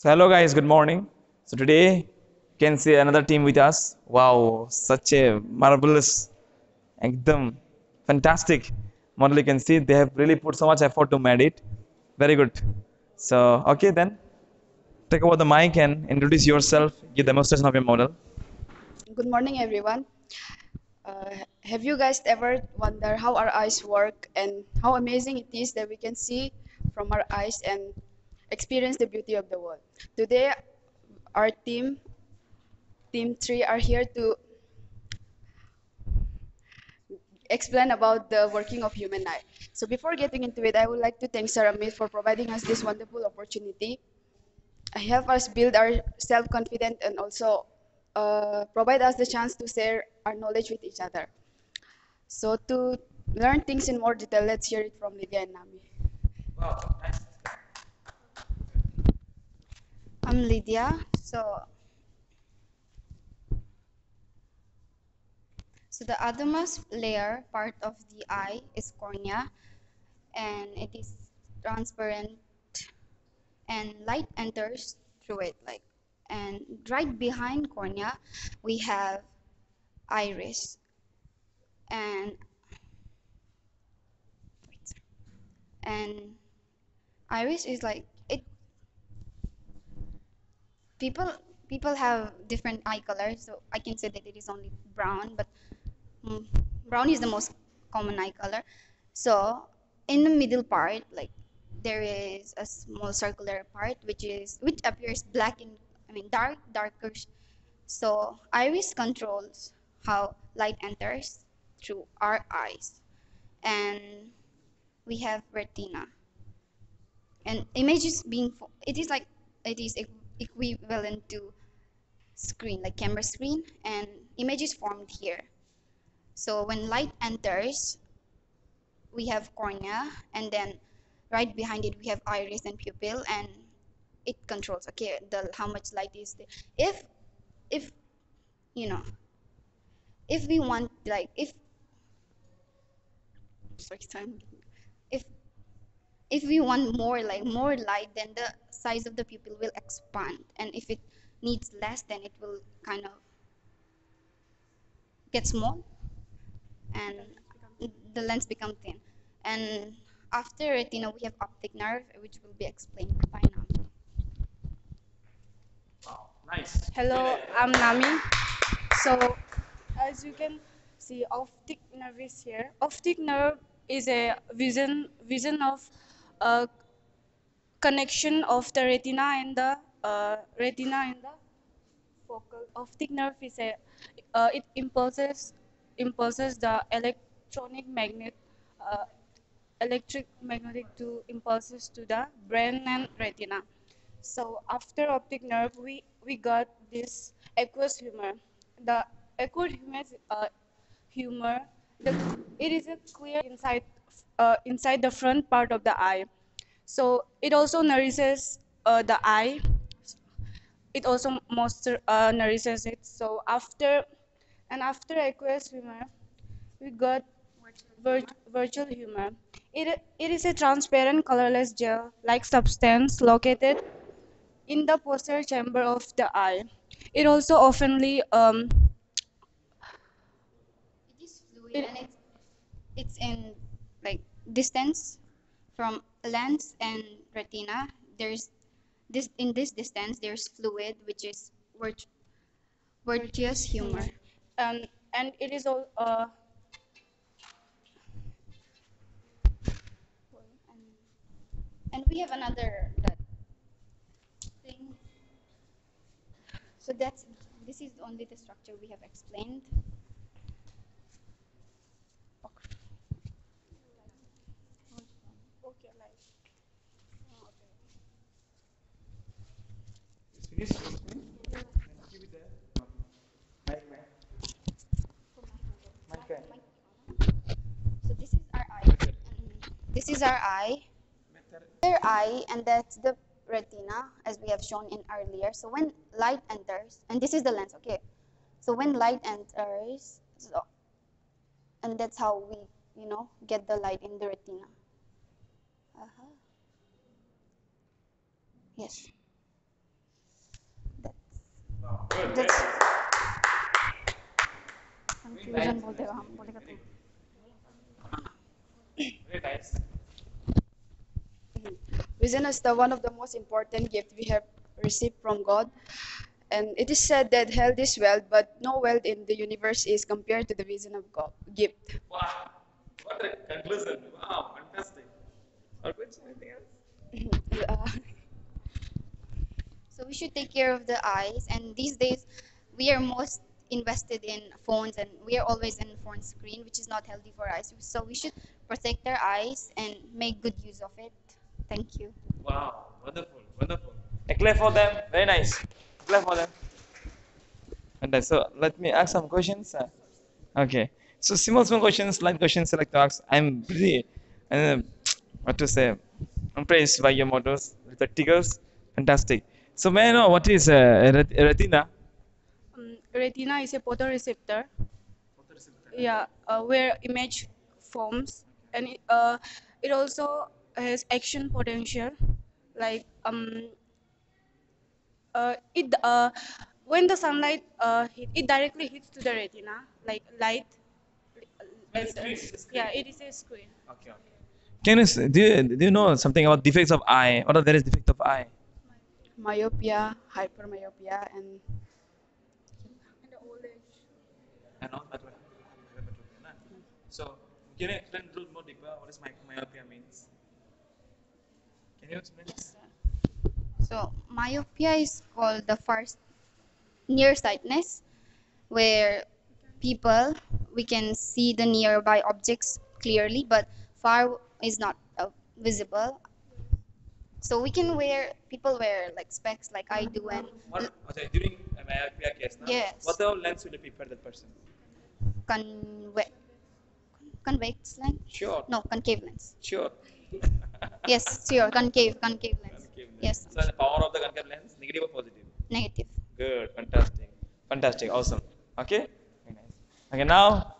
So hello guys, good morning. So today you can see another team with us. Wow, such a marvelous, ekdam fantastic model. You can see they have really put so much effort to made it. Very good. So okay then, take over the mic and introduce yourself. Give demonstration of your model. Good morning, everyone. Uh, have you guys ever wondered how our eyes work and how amazing it is that we can see from our eyes and experience the beauty of the world? Today, our team, Team 3, are here to explain about the working of human eye. So before getting into it, I would like to thank Sarah Smith for providing us this wonderful opportunity. Help us build our self-confidence and also uh, provide us the chance to share our knowledge with each other. So to learn things in more detail, let's hear it from Lydia and Nami. Nice. I'm Lydia. So, so the outermost layer part of the eye is cornea, and it is transparent, and light enters through it. Like, and right behind cornea, we have iris, and and iris is like people people have different eye colors so i can say that it is only brown but mm, brown is the most common eye color. So in the middle part like there is a small circular part which is which appears black in i mean dark darker so iris controls how light enters through our eyes. And we have retina. And images being it is like it is equivalent to screen like camera screen and image is formed here. So when light enters we have cornea and then right behind it we have iris and pupil and it controls okay the how much light is there. If if you know if we want like if sorry time if if we want more like more light then the size of the pupil will expand and if it needs less then it will kind of get small and the lens become thin and after retina we have optic nerve which will be explained by now Wow, nice. Hello, I'm Nami. So, as you can see, optic nerve is here. Optic nerve is a vision vision of uh, connection of the retina and the uh, retina and the focal. Optic nerve is a uh, it impulses impulses the electronic magnet uh, electric magnetic to impulses to the brain and retina. So after optic nerve, we, we got this aqueous humor. The aqueous humor, uh, humor the, it is a clear inside, uh, inside the front part of the eye. So it also nourishes uh, the eye. It also moisture, uh, nourishes it. So after, and after aqueous humor, we got vir- virtual humor. It, it is a transparent colorless gel-like substance located in the posterior chamber of the eye. It also oftenly um, it is fluid It- and it's it's in distance from lens and retina there's this in this distance there's fluid which is virt- virtuous humor. And and it is all uh, and we have another thing. So that's this is only the structure we have explained Mic. so this is our eye. This is our eye. Their eye and that's the retina as we have shown in earlier. So when light enters and this is the lens okay. So when light enters so and that's how we you know get the light in the retina. Uh-huh. yes Vision is the one of the most important gift we have received from God. And it is said that health is wealth, but no wealth in the universe is compared to the vision of God gift. Wow, what a conclusion! Wow, fantastic. Or anything else? uh, so we should take care of the eyes. And these days, we are most invested in phones, and we are always in phone screen, which is not healthy for eyes. So we should protect our eyes and make good use of it. Thank you. Wow, wonderful, wonderful. A clap for them. Very nice. Clap for them. And so let me ask some questions. uh, Okay. So simple, small questions, light questions. Like ask. I'm pretty, uh, what to say, impressed by your models, the spectacles. Fantastic. So may I know what is uh, retina? Um, retina is a photoreceptor. Yeah, uh, where image forms, and it, uh, it also has action potential. Like um, uh, it uh, when the sunlight uh, hit, it directly hits to the retina, like light. and, screen, it's a screen. yeah, it is a screen. Okay. okay. Can you, do you, do you know something about defects of eye? What are the various defects of eye? Myopia, hypermyopia, and And all that. So, can you explain a little more deeper what is my- myopia means? Can you explain this? So myopia is called the first nearsightedness, where people we can see the nearby objects clearly, but far is not uh, visible. So we can wear people wear like specs like I do and What, okay, during a myopia case, now, Yes. what the lens will you prefer that person? conve- convex lens. Sure. No, concave lens. Sure. Yes, sure, concave, concave lens. Concave lens. Yes, So, the power of the concave lens, negative or positive? negative. Good, fantastic. Fantastic, awesome. Okay? Very nice. Okay, now